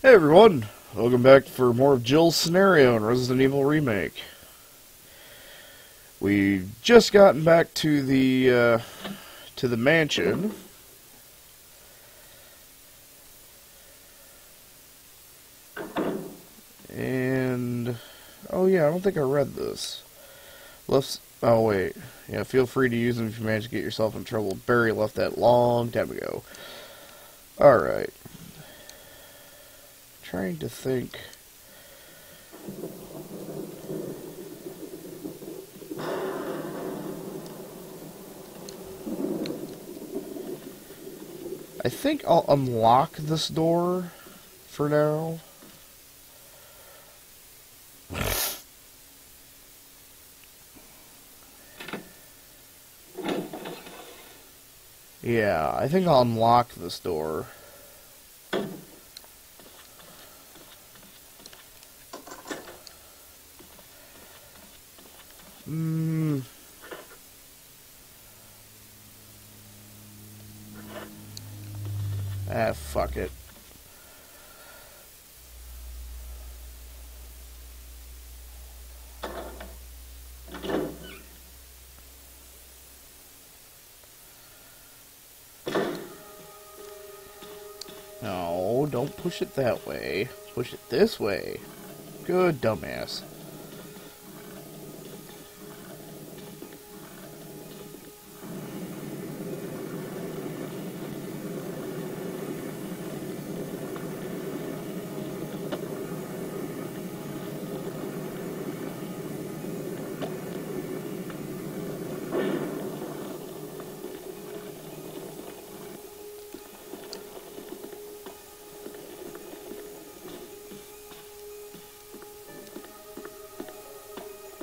Hey everyone, welcome back for more of Jill's scenario in Resident Evil Remake. We've just gotten back to the uh, to the mansion. And oh yeah, I don't think I read this. Left oh wait. Yeah, feel free to use them if you manage to get yourself in trouble. Barry left that long time ago. Alright trying to think. I think I'll unlock this door for now. Yeah, I think I'll unlock this door. Mm. Ah, fuck it. No, don't push it that way. Push it this way. Good dumbass.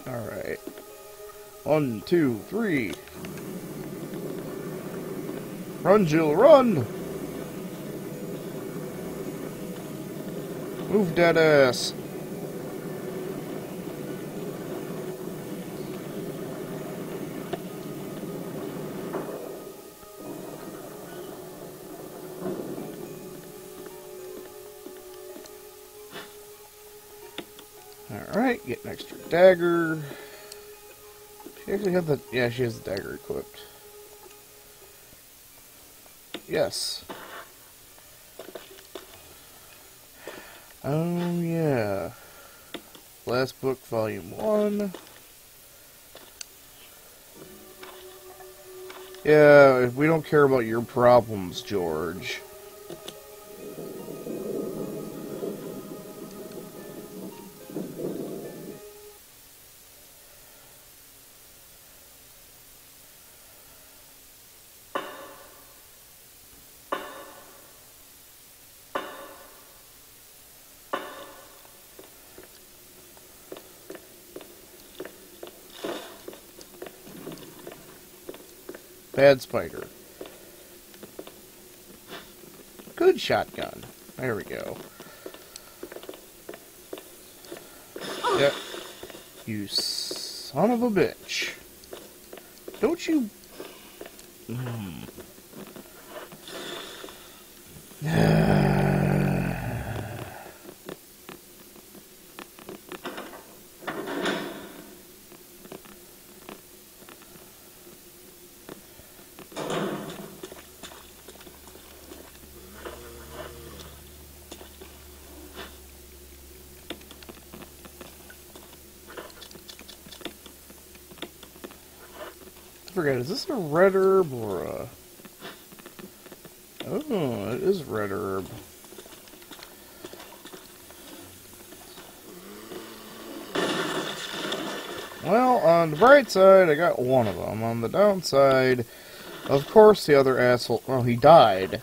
Alright. One, two, three. Run, Jill, run! Move that ass. Get an extra dagger. She actually has the... Yeah, she has the dagger equipped. Yes. Oh, yeah. Last book, volume 1. Yeah, we don't care about your problems, George. Bad spider. Good shotgun. There we go. Yep. You son of a bitch. Don't you... Forget, is this a red herb or a... Oh, it is red herb. Well, on the bright side, I got one of them. On the downside, of course the other asshole... Well, he died.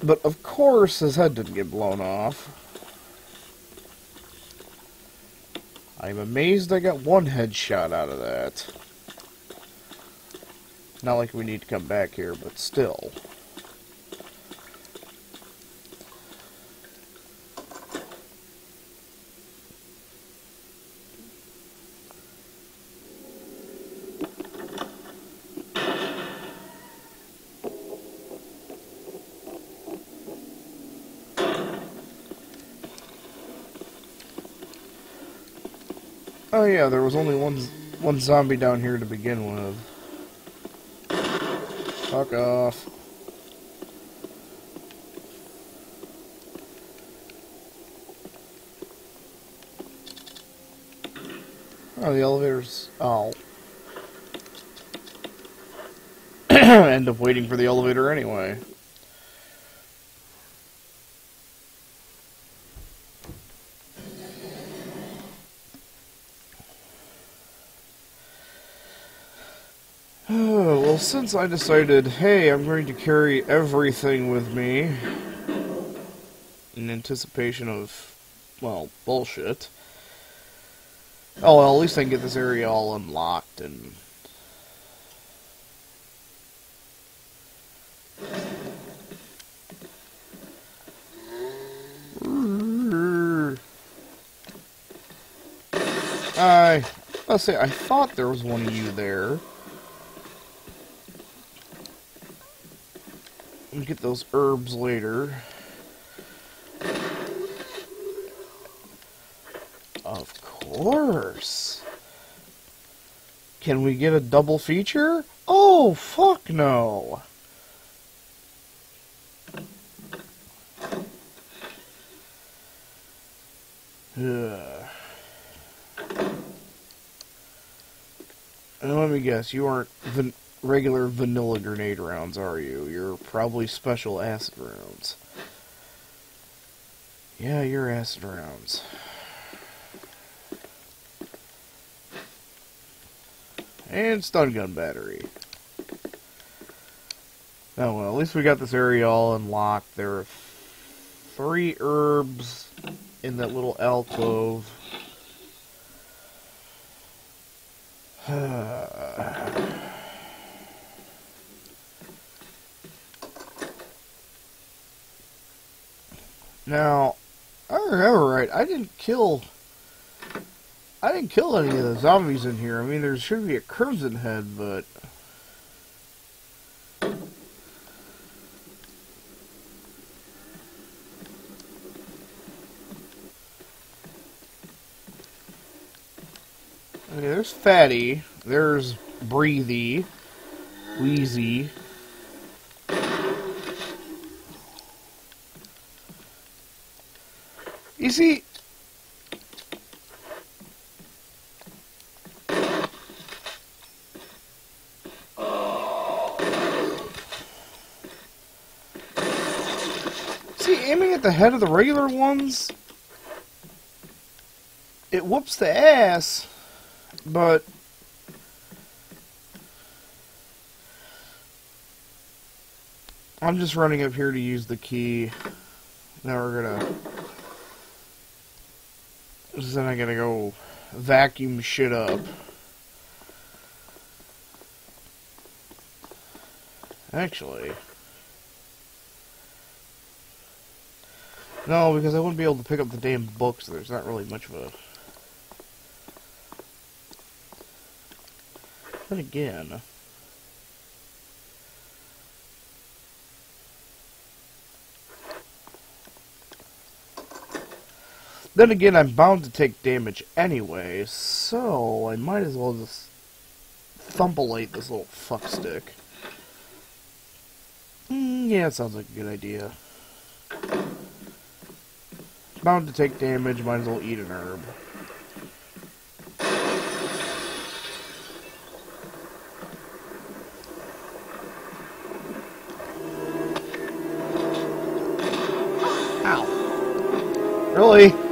But of course his head didn't get blown off. I'm amazed I got one headshot out of that. Not like we need to come back here, but still. Oh yeah, there was only one one zombie down here to begin with. Fuck off. Oh, the elevator's... Oh. End up waiting for the elevator anyway. well, since I decided, hey, I'm going to carry everything with me in anticipation of, well, bullshit. Oh, well, at least I can get this area all unlocked and... I, I say, I thought there was one of you there. Get those herbs later. Of course. Can we get a double feature? Oh, fuck no. Ugh. And let me guess, you aren't van regular vanilla grenade rounds, are you? You're probably special acid rounds. Yeah, you're acid rounds. And stun gun battery. Oh well, at least we got this area all unlocked. There are three herbs in that little alcove. Now, I remember right, I didn't kill I didn't kill any of the zombies in here. I mean, there should be a crimson head, but... Okay, there's Fatty. There's Breathy. Wheezy. You see, see, aiming at the head of the regular ones, it whoops the ass, but I'm just running up here to use the key. Now we're gonna. Then I gotta go vacuum shit up. Actually. No, because I wouldn't be able to pick up the damn books. There's not really much of a... But again... Then again, I'm bound to take damage anyway, so I might as well just thumpulate this little fuckstick. Mm, yeah, it sounds like a good idea. Bound to take damage, might as well eat an herb. Ow. Really?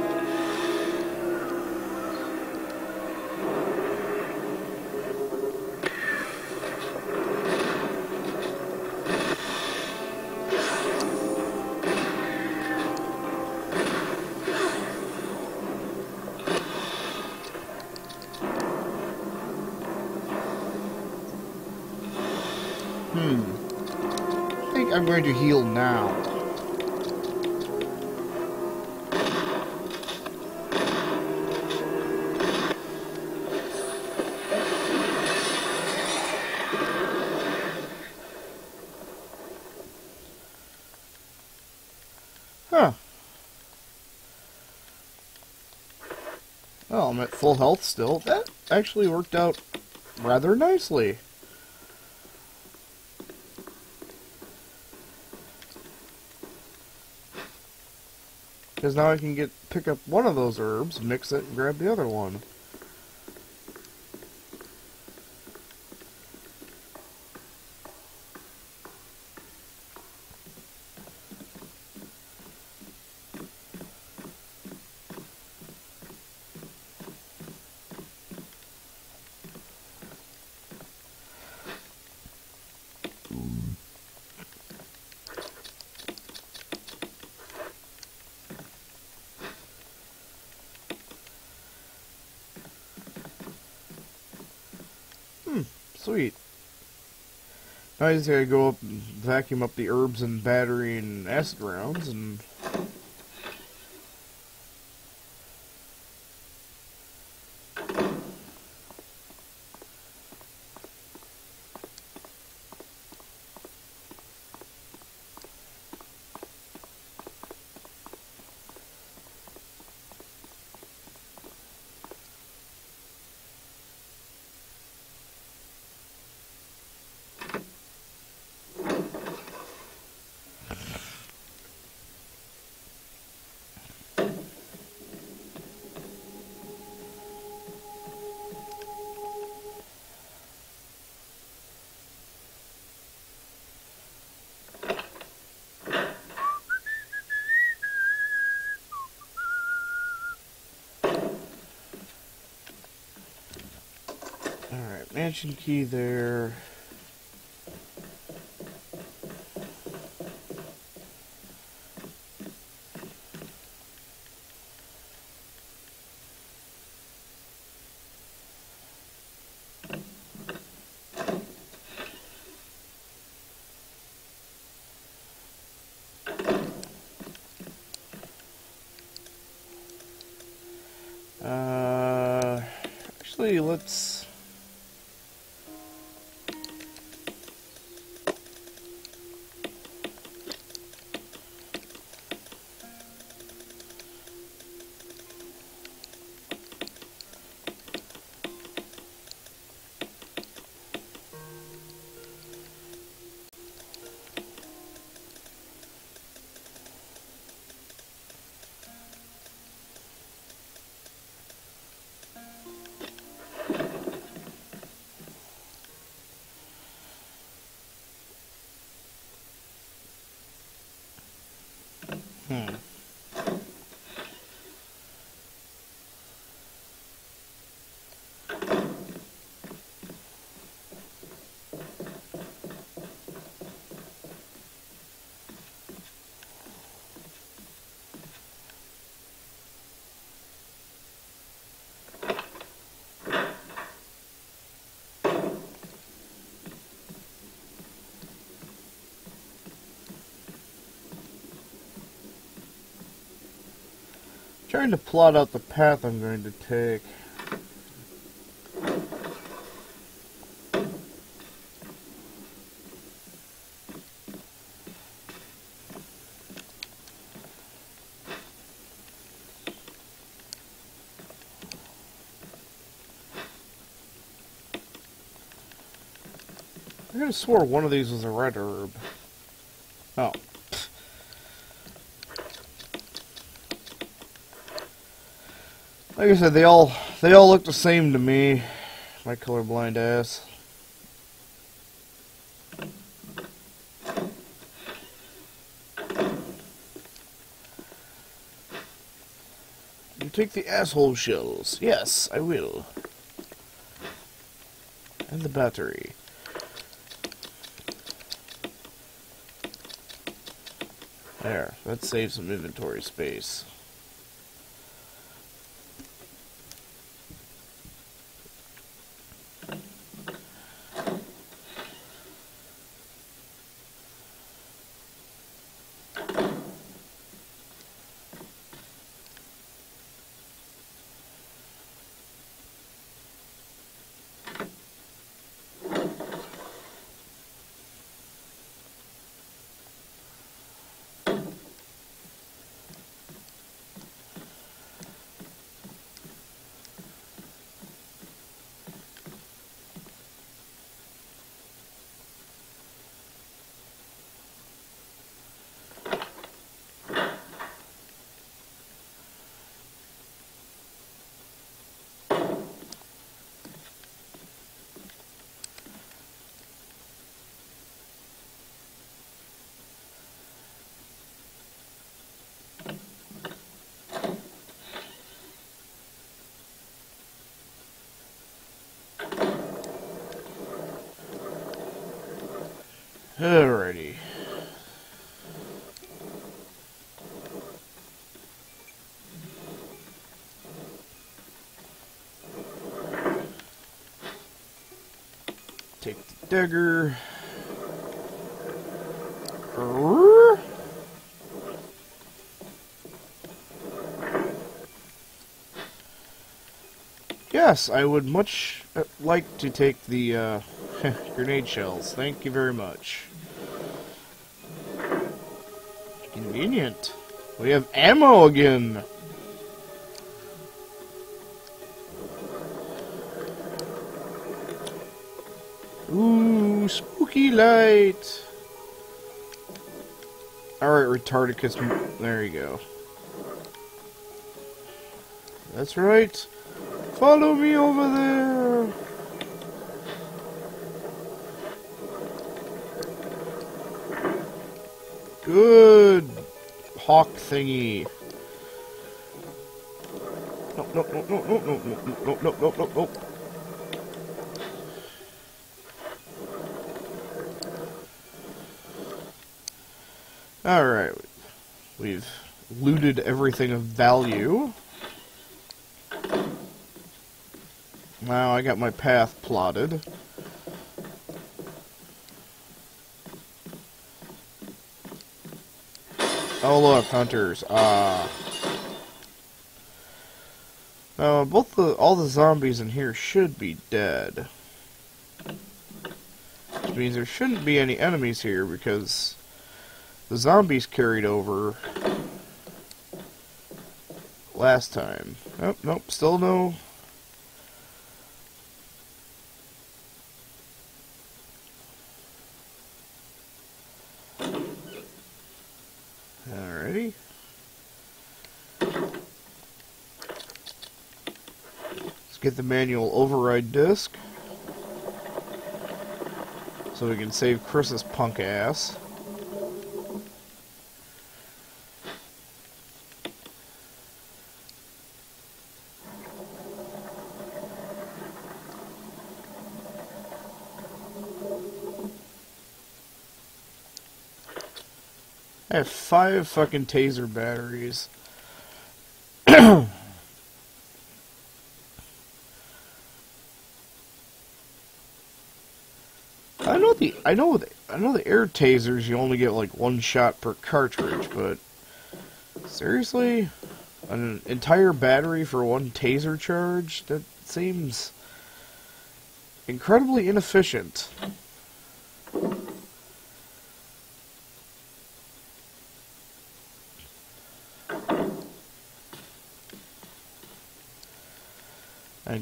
Going to heal now. Huh. Well, I'm at full health still. That actually worked out rather nicely. Because now I can get pick up one of those herbs, mix it, and grab the other one. Sweet. Now I just gotta go up and vacuum up the herbs and battery and acid rounds and Mansion key there. Uh, actually, let's. Trying to plot out the path I'm going to take. I could have swore one of these was a red herb. Oh. Like I said, they all they all look the same to me. My colorblind ass. You take the asshole shells. Yes, I will. And the battery. There, that saves some inventory space. Alrighty. Take the dagger. Yes, I would much like to take the uh, grenade shells. Thank you very much. Convenient. We have ammo again. Ooh, spooky light. Alright, Retardicus. There you go. That's right. Follow me over there. Good. Hawk thingy. No, no, no, no, no, no, no, no, no, no, no. Alright. We've looted everything of value. Now I got my path plotted. Oh look, hunters. Ah. Uh, both the all the zombies in here should be dead. Which means there shouldn't be any enemies here because the zombies carried over last time. Nope, nope, still no Alrighty. Let's get the manual override disc. So we can save Chris's punk ass. I have five fucking taser batteries. I know the I know the I know the air tasers you only get like one shot per cartridge, but seriously, an entire battery for one taser charge that seems incredibly inefficient.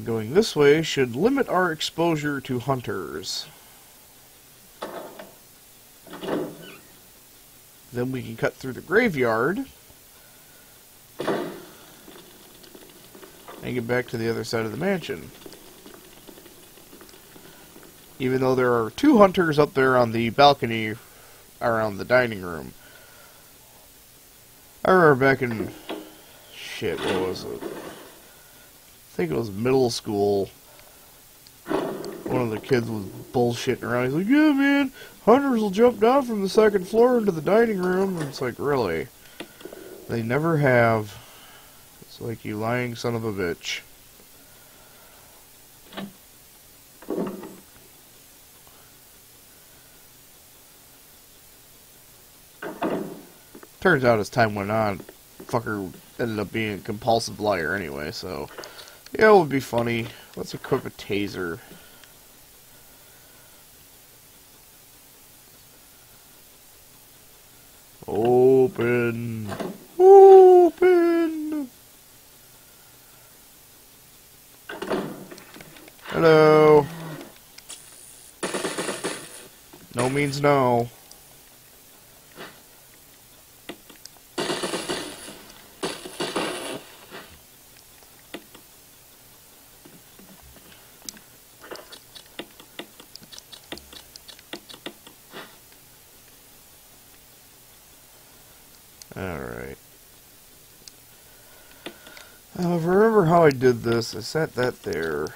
Going this way should limit our exposure to hunters. Then we can cut through the graveyard. And get back to the other side of the mansion. Even though there are two hunters up there on the balcony around the dining room. I remember back in... Shit, what was it? Think it was middle school. One of the kids was bullshitting around. He's like, "Yeah, man, hunters will jump down from the second floor into the dining room." And it's like, really? They never have. It's like you lying son of a bitch. Turns out as time went on, fucker ended up being a compulsive liar anyway, so yeah, it would be funny. Let's equip a taser. Open. Open. Hello. No means no. Alright. I remember how I did this, I set that there.